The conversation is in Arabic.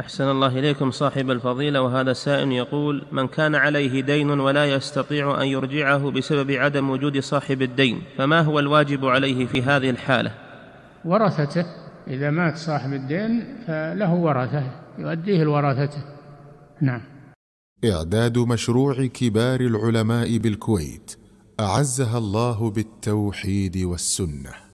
أحسن الله إليكم صاحب الفضيلة وهذا سائل يقول من كان عليه دين ولا يستطيع أن يرجعه بسبب عدم وجود صاحب الدين فما هو الواجب عليه في هذه الحالة؟ ورثته إذا مات صاحب الدين فله ورثة يؤديه الورثته نعم. إعداد مشروع كبار العلماء بالكويت أعزها الله بالتوحيد والسنة.